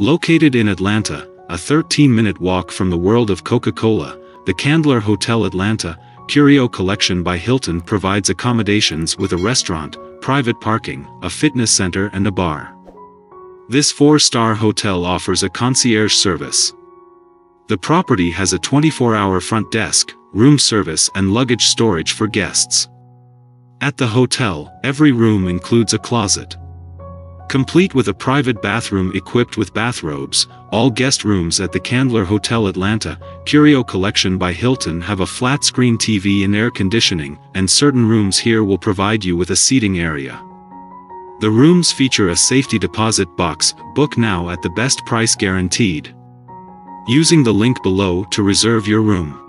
Located in Atlanta, a 13-minute walk from the world of Coca-Cola, the Candler Hotel Atlanta, Curio Collection by Hilton provides accommodations with a restaurant, private parking, a fitness center and a bar. This four-star hotel offers a concierge service. The property has a 24-hour front desk, room service and luggage storage for guests. At the hotel, every room includes a closet. Complete with a private bathroom equipped with bathrobes, all guest rooms at the Candler Hotel Atlanta, Curio Collection by Hilton have a flat-screen TV and air conditioning, and certain rooms here will provide you with a seating area. The rooms feature a safety deposit box, book now at the best price guaranteed. Using the link below to reserve your room.